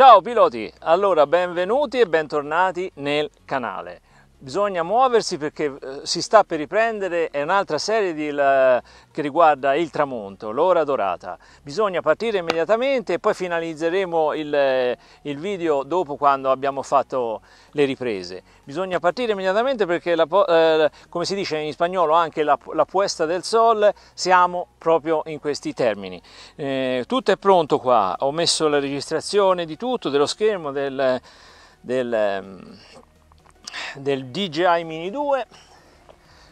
Ciao piloti, allora benvenuti e bentornati nel canale bisogna muoversi perché eh, si sta per riprendere è un'altra serie di, la, che riguarda il tramonto, l'ora dorata. Bisogna partire immediatamente e poi finalizzeremo il, il, video dopo quando abbiamo fatto le riprese. Bisogna partire immediatamente perché, la, eh, come si dice in spagnolo, anche la, la, puesta del sol, siamo proprio in questi termini. Eh, tutto è pronto qua, ho messo la registrazione di tutto, dello schermo, del, del ehm, del DJI Mini 2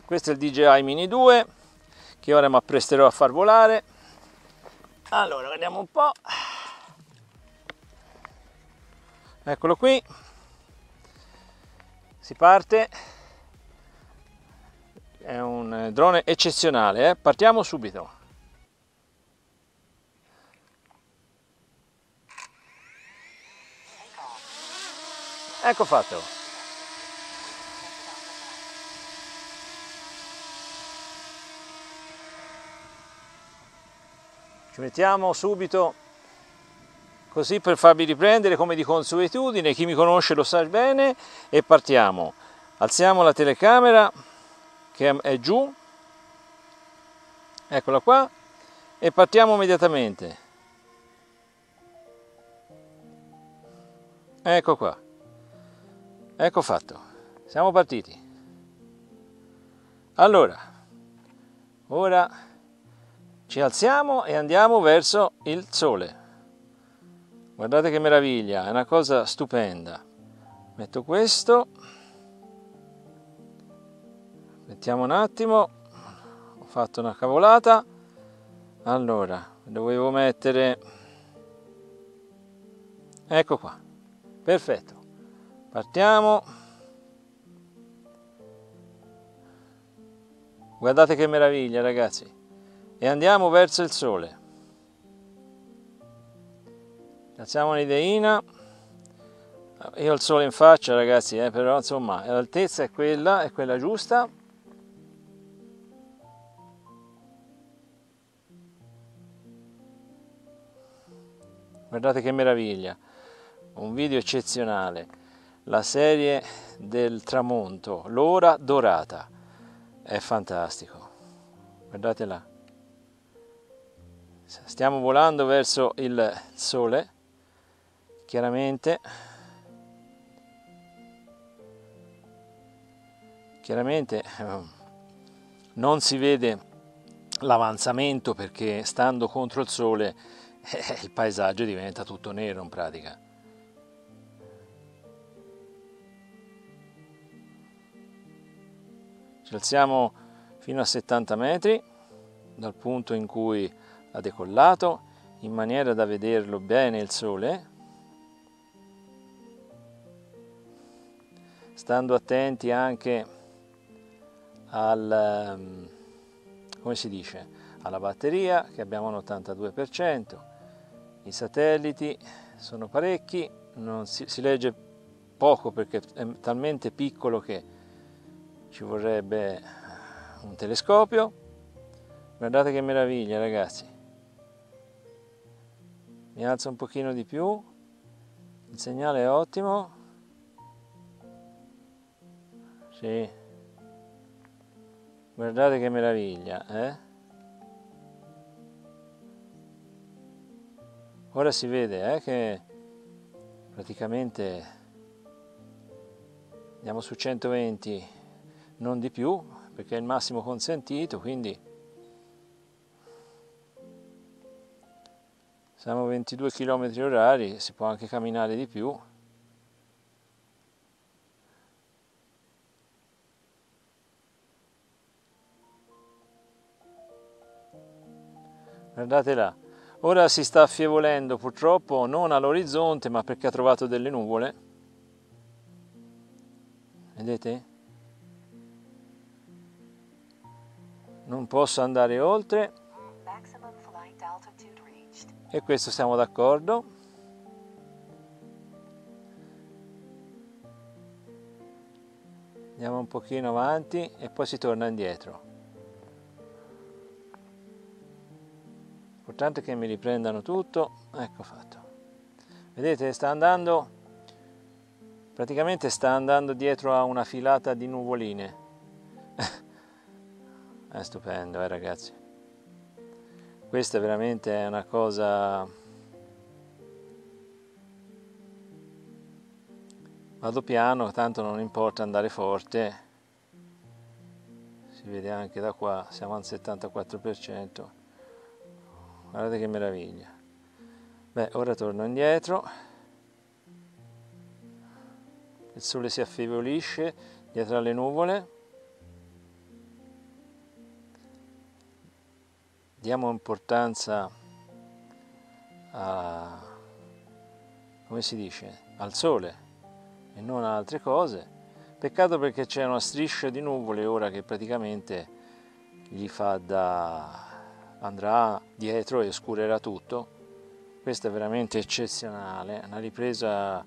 questo è il DJI Mini 2 che ora mi appresterò a far volare. Allora vediamo un po' eccolo qui. Si parte. È un drone eccezionale eh? partiamo subito. Ecco fatto ci mettiamo subito così per farvi riprendere come di consuetudine, chi mi conosce lo sa bene e partiamo. Alziamo la telecamera che è giù, eccola qua, e partiamo immediatamente. Ecco qua, ecco fatto, siamo partiti. Allora, ora ci alziamo e andiamo verso il sole. Guardate che meraviglia, è una cosa stupenda. Metto questo, mettiamo un attimo, ho fatto una cavolata. Allora, dovevo mettere, ecco qua, perfetto. Partiamo. Guardate che meraviglia ragazzi e andiamo verso il sole. Alziamo un'ideina. Io ho il sole in faccia ragazzi, eh, però insomma l'altezza è quella, è quella giusta. Guardate che meraviglia, un video eccezionale, la serie del tramonto, l'ora dorata, è fantastico, guardate là stiamo volando verso il sole chiaramente. Chiaramente ehm, non si vede l'avanzamento perché stando contro il sole eh, il paesaggio diventa tutto nero in pratica. Ci alziamo fino a 70 metri dal punto in cui ha decollato in maniera da vederlo bene il sole, stando attenti anche al, ehm, come si dice, alla batteria che abbiamo un 82%, i satelliti sono parecchi, si, si legge poco perché è talmente piccolo che ci vorrebbe un telescopio. Guardate che meraviglia ragazzi mi alzo un pochino di più. Il segnale è ottimo. Sì. Guardate che meraviglia eh? ora si vede eh, che praticamente andiamo su 120 non di più perché è il massimo consentito quindi siamo 22 km orari si può anche camminare di più. Guardate là. Ora si sta affievolendo purtroppo non all'orizzonte ma perché ha trovato delle nuvole. Vedete? Non posso andare oltre e questo siamo d'accordo. Andiamo un pochino avanti e poi si torna indietro. L'importante è che mi riprendano tutto. Ecco fatto. Vedete sta andando praticamente sta andando dietro a una filata di nuvoline. È stupendo eh ragazzi questa è veramente una cosa vado piano tanto non importa andare forte. Si vede anche da qua siamo al 74% guardate che meraviglia. Beh ora torno indietro. Il sole si affievolisce dietro alle nuvole diamo importanza a come si dice al sole e non a altre cose peccato perché c'è una striscia di nuvole ora che praticamente gli fa da andrà dietro e oscurerà tutto questa è veramente eccezionale una ripresa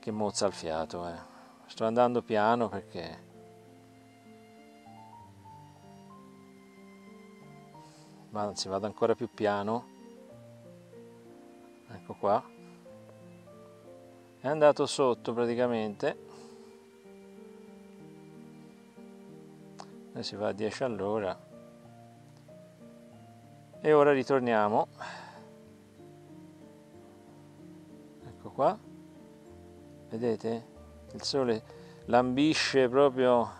che mozza il fiato eh. sto andando piano perché anzi vado ancora più piano. Ecco qua. È andato sotto praticamente. Si va a 10 all'ora. E ora ritorniamo. Ecco qua. Vedete? Il sole lambisce proprio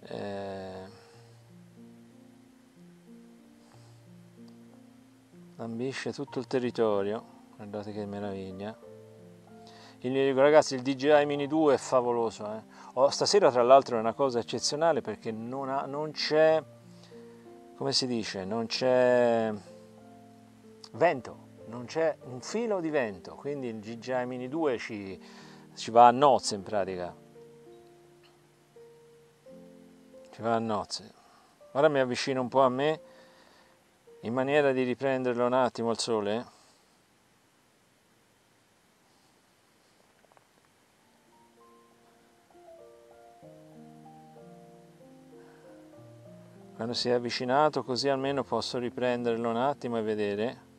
eh, lambisce tutto il territorio guardate che meraviglia. Il, ragazzi il DJI Mini 2 è favoloso eh? oh, stasera tra l'altro è una cosa eccezionale perché non, ha, non c'è come si dice? Non c'è vento non c'è un filo di vento quindi il DJI Mini 2 ci, ci va a nozze in pratica. Ci va a nozze. Ora mi avvicino un po' a me in maniera di riprenderlo un attimo il sole? Quando si è avvicinato così almeno posso riprenderlo un attimo e vedere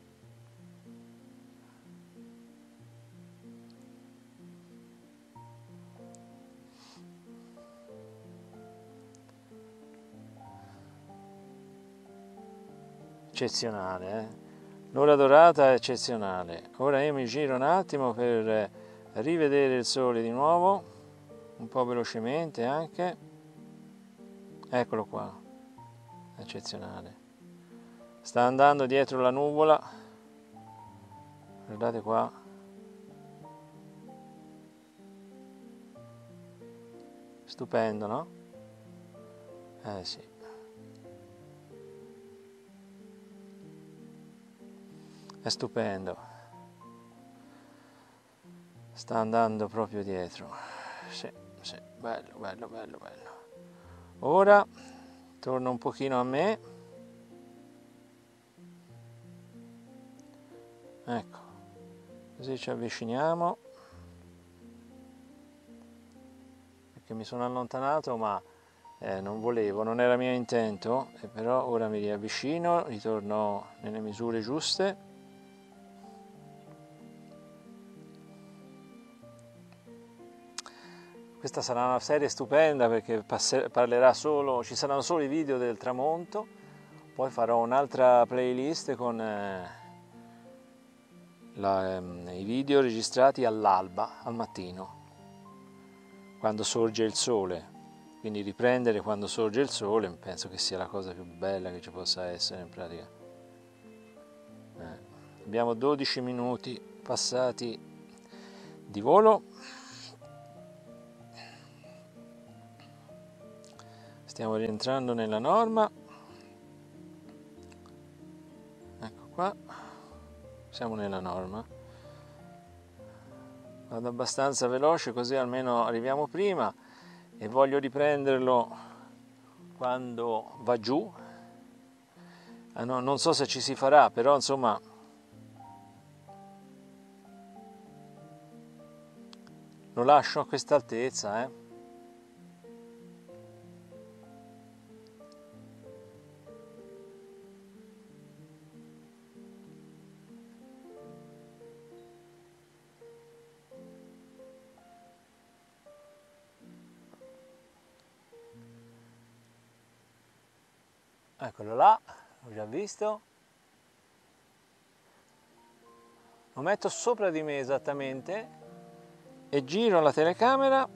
eccezionale eh? l'ora dorata è eccezionale. Ora io mi giro un attimo per rivedere il sole di nuovo un po' velocemente anche. Eccolo qua eccezionale. Sta andando dietro la nuvola. Guardate qua. Stupendo no? eh sì è stupendo. Sta andando proprio dietro. Sì, sì, bello, bello, bello, bello. Ora torno un pochino a me. Ecco così ci avviciniamo. Perché mi sono allontanato ma eh, non volevo, non era mio intento, però ora mi riavvicino, ritorno nelle misure giuste Questa sarà una serie stupenda perché parlerà solo, ci saranno solo i video del tramonto, poi farò un'altra playlist con eh, la, ehm, i video registrati all'alba, al mattino, quando sorge il sole. Quindi riprendere quando sorge il sole penso che sia la cosa più bella che ci possa essere in pratica. Eh, abbiamo 12 minuti passati di volo. Stiamo rientrando nella norma. Ecco qua. Siamo nella norma. Vado abbastanza veloce così almeno arriviamo prima. E voglio riprenderlo quando va giù. Ah no, non so se ci si farà però insomma lo lascio a questa altezza eh eccolo là, ho già visto. Lo metto sopra di me esattamente e giro la telecamera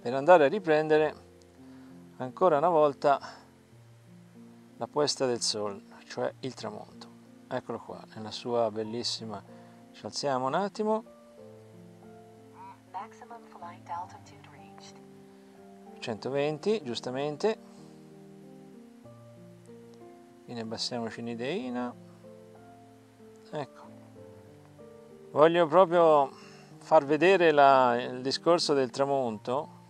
per andare a riprendere ancora una volta la puesta del sole, cioè il tramonto. Eccolo qua, nella sua bellissima... Ci alziamo un attimo. 120, giustamente. Quindi abbassiamoci un'ideina. Ecco. Voglio proprio far vedere la, il discorso del tramonto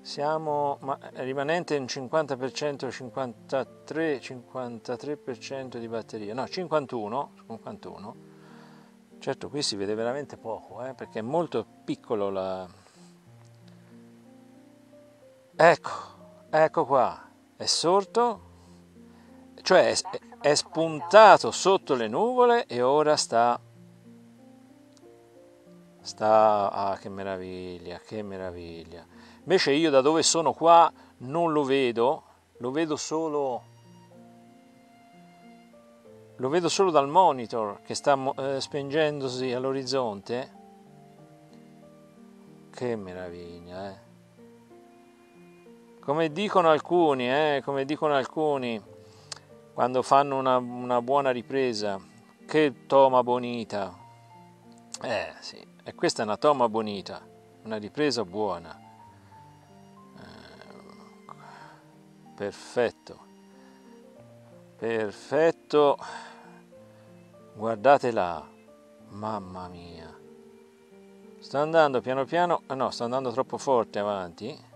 siamo ma, rimanente un 50% 53 53% di batteria no 51 51 certo qui si vede veramente poco eh, perché è molto piccolo la ecco ecco qua. È sorto cioè è, è spuntato sotto le nuvole e ora sta sta ah che meraviglia che meraviglia. Invece io da dove sono qua non lo vedo, lo vedo solo, lo vedo solo dal monitor che sta eh, spengendosi all'orizzonte. Che meraviglia, eh. Come dicono alcuni, eh, come dicono alcuni, quando fanno una, una buona ripresa, che toma bonita. Eh sì, e questa è una toma bonita, una ripresa buona. perfetto perfetto. Guardate là. Mamma mia. Sto andando piano piano. Ah no sto andando troppo forte avanti.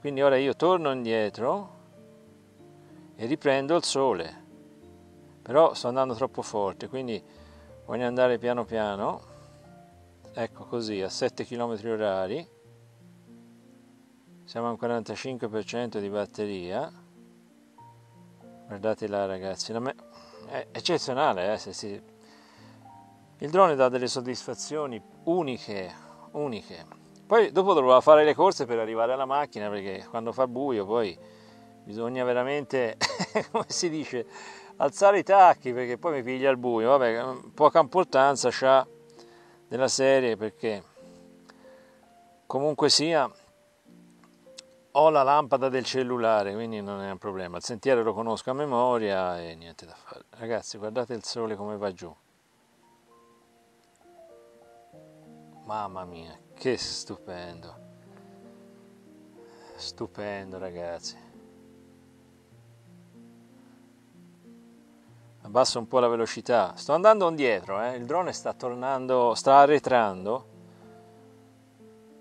Quindi ora io torno indietro e riprendo il sole. Però sto andando troppo forte quindi voglio andare piano piano. Ecco così a 7 km orari. Siamo a un 45% di batteria guardate là ragazzi è eccezionale eh, si... il drone dà delle soddisfazioni uniche uniche. Poi dopo dovrò fare le corse per arrivare alla macchina perché quando fa buio poi bisogna veramente come si dice alzare i tacchi perché poi mi piglia il buio. Vabbè poca importanza c'ha della serie perché comunque sia ho la lampada del cellulare, quindi non è un problema. Il sentiero lo conosco a memoria e niente da fare. Ragazzi, guardate il sole come va giù. Mamma mia, che stupendo. Stupendo, ragazzi. Abbasso un po' la velocità. Sto andando indietro, eh? il drone sta tornando, sta arretrando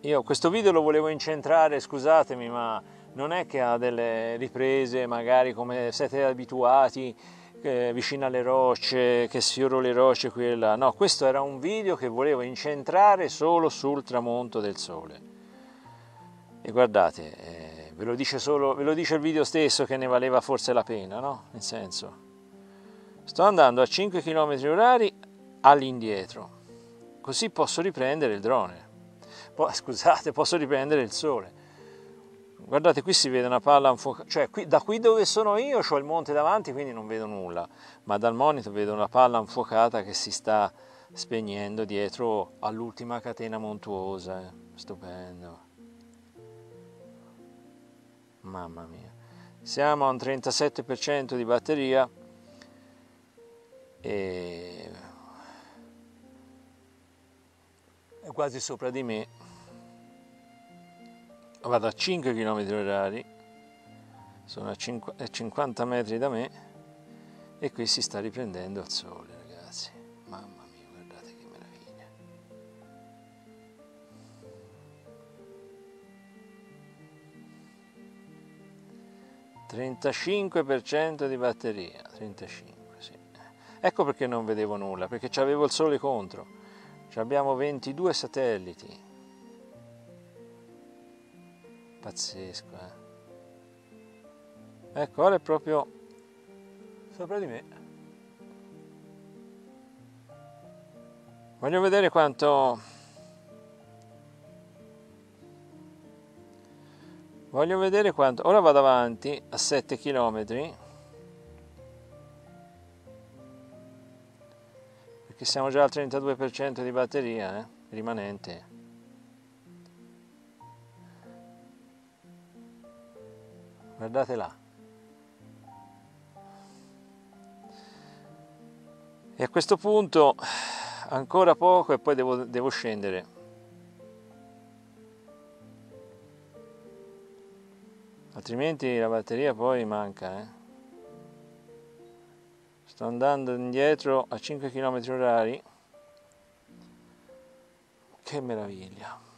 io questo video lo volevo incentrare, scusatemi, ma non è che ha delle riprese magari come siete abituati eh, vicino alle rocce, che sfioro le rocce qui e là. No, questo era un video che volevo incentrare solo sul tramonto del sole. E guardate, eh, ve, lo dice solo, ve lo dice il video stesso che ne valeva forse la pena, no? Nel senso, sto andando a 5 km orari all'indietro, così posso riprendere il drone scusate, posso riprendere il sole. Guardate, qui si vede una palla infuocata, cioè qui, da qui dove sono io ho il monte davanti, quindi non vedo nulla, ma dal monitor vedo una palla infuocata che si sta spegnendo dietro all'ultima catena montuosa. Eh. Stupendo. Mamma mia. Siamo a un 37% di batteria e è quasi sopra di me vado a 5 km orari sono a 50 metri da me e qui si sta riprendendo il sole ragazzi mamma mia guardate che meraviglia ...35% di batteria, 35, sì. Ecco perché non vedevo nulla, perché c'avevo il sole contro. Abbiamo 22 satelliti pazzesco eh. ecco ora è proprio sopra di me. Voglio vedere quanto voglio vedere quanto ora vado avanti a 7 km perché siamo già al 32% di batteria eh, rimanente guardate là e a questo punto ancora poco e poi devo, devo scendere. Altrimenti la batteria poi manca eh. sto andando indietro a 5 km orari. Che meraviglia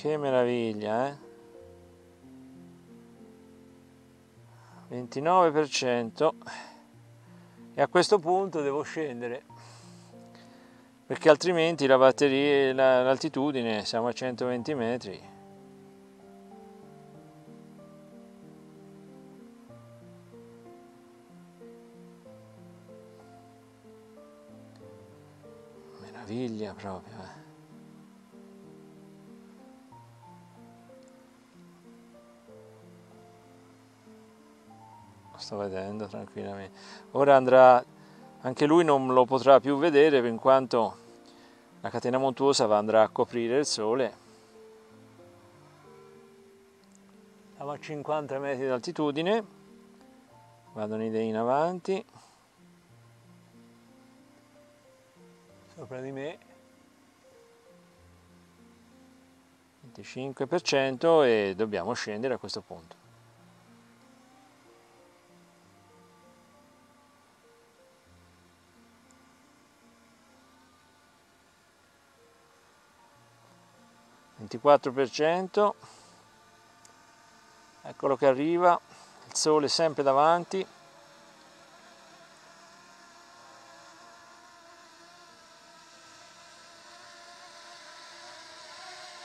Che meraviglia, eh? 29% e a questo punto devo scendere perché altrimenti la batteria, l'altitudine, siamo a 120 metri. Meraviglia proprio. Sto vedendo tranquillamente. Ora andrà, anche lui non lo potrà più vedere in quanto la catena montuosa andrà a coprire il sole. Siamo a 50 metri d'altitudine, vado un'idea in avanti, sopra di me 25% e dobbiamo scendere a questo punto. 24%, eccolo che arriva, il sole sempre davanti,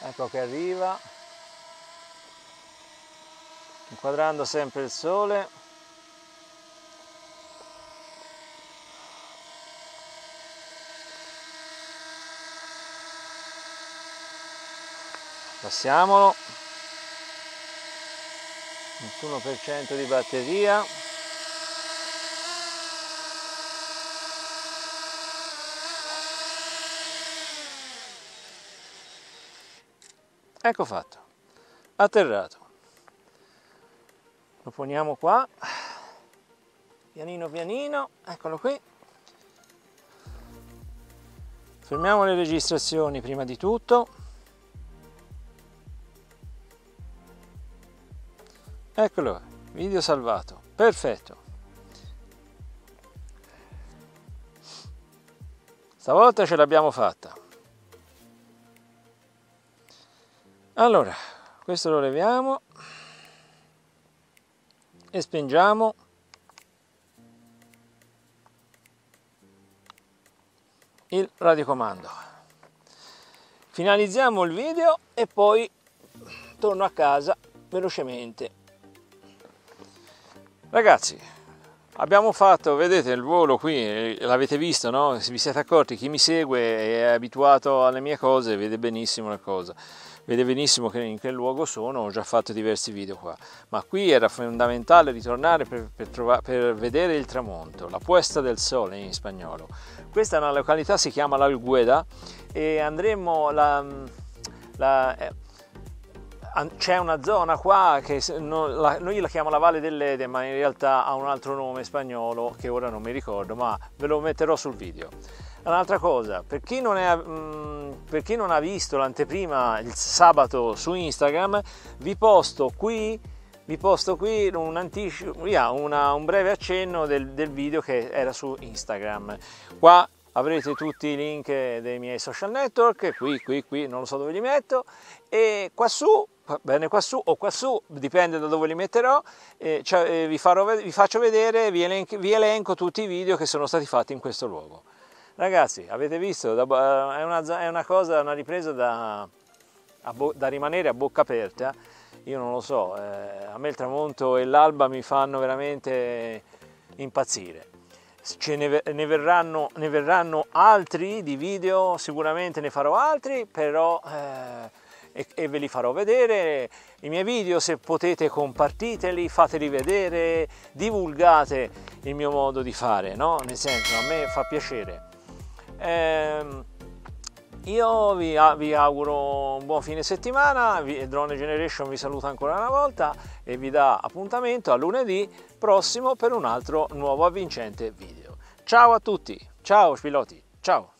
ecco che arriva, inquadrando sempre il sole, passiamolo. 21% di batteria. Ecco fatto. Atterrato. Lo poniamo qua. Pianino pianino. Eccolo qui. Fermiamo le registrazioni prima di tutto Eccolo, video salvato, perfetto. Stavolta ce l'abbiamo fatta. Allora, questo lo leviamo e spengiamo il radiocomando. Finalizziamo il video e poi torno a casa velocemente Ragazzi, abbiamo fatto, vedete il volo qui, l'avete visto, no? Vi siete accorti, chi mi segue è abituato alle mie cose, vede benissimo la cosa. Vede benissimo che in che luogo sono, ho già fatto diversi video qua. Ma qui era fondamentale ritornare per, per, trovare, per vedere il tramonto, la puesta del sole in spagnolo. Questa è una località, si chiama l'Algueda e andremo la, la eh, c'è una zona qua che noi la chiamo la Valle dell'Ede ma in realtà ha un altro nome spagnolo che ora non mi ricordo ma ve lo metterò sul video. Un'altra cosa per chi non, è, mm, per chi non ha visto l'anteprima il sabato su Instagram vi posto qui vi posto qui un, anticipo, una, un breve accenno del, del video che era su Instagram. Qua avrete tutti i link dei miei social network qui qui qui non lo so dove li metto e qua su bene qua su o qua su, dipende da dove li metterò, eh, cioè, eh, vi, farò, vi, faccio vedere, vi elenco, vi elenco, tutti i video che sono stati fatti in questo luogo. Ragazzi, avete visto, è una, è una cosa, una ripresa da, da rimanere a bocca aperta, io non lo so, eh, a me il tramonto e l'alba mi fanno veramente impazzire. Ne, ne, verranno, ne, verranno, altri di video, sicuramente ne farò altri, però eh, e, e, ve li farò vedere. I miei video, se potete, compartiteli, fateli vedere, divulgate il mio modo di fare, no? Nel senso, a me fa piacere. Eh, io vi, vi, auguro un buon fine settimana, Drone Generation vi saluta ancora una volta e vi dà appuntamento a lunedì prossimo per un altro nuovo avvincente video. Ciao a tutti, ciao piloti, ciao!